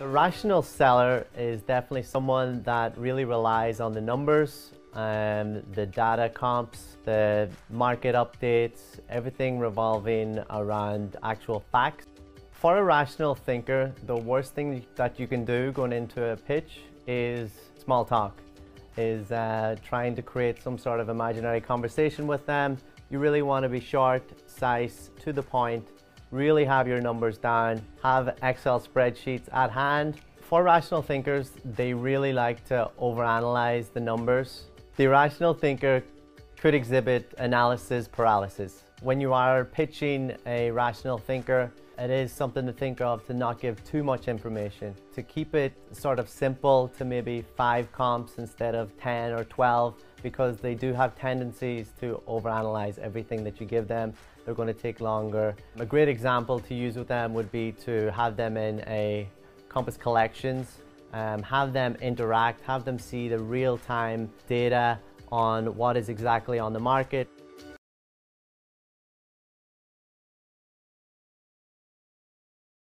The rational seller is definitely someone that really relies on the numbers, um, the data comps, the market updates, everything revolving around actual facts. For a rational thinker, the worst thing that you can do going into a pitch is small talk, is uh, trying to create some sort of imaginary conversation with them. You really want to be short, concise, to the point, really have your numbers down, have Excel spreadsheets at hand. For rational thinkers, they really like to overanalyze the numbers. The rational thinker could exhibit analysis paralysis. When you are pitching a rational thinker, it is something to think of to not give too much information, to keep it sort of simple to maybe five comps instead of 10 or 12 because they do have tendencies to overanalyze everything that you give them. They're going to take longer. A great example to use with them would be to have them in a Compass Collections, um, have them interact, have them see the real-time data on what is exactly on the market.